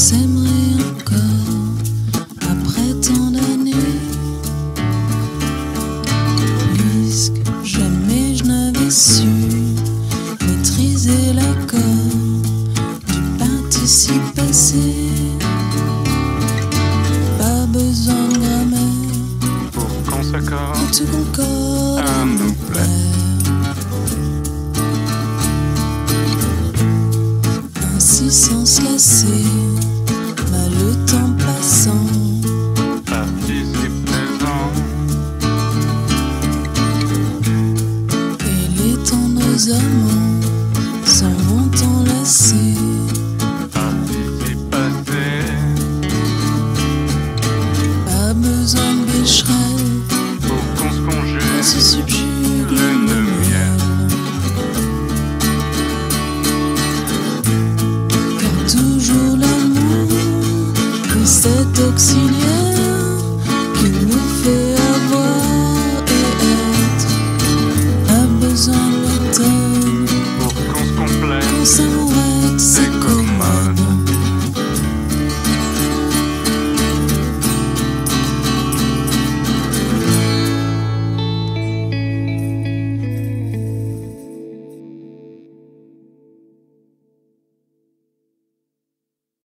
s'aimerait encore après tant d'années. Puisque jamais je n'avais su maîtriser l'accord du participe passé. Pas besoin de grammaire Pour qu'on s'accorde. pour tout concorde À nous sans se lasser. deux amants s'en vont enlacés. Ainsi passé. Pas besoin de pour qu'on se conjugue. Se subjugue le toujours l'amour, auxiliaire.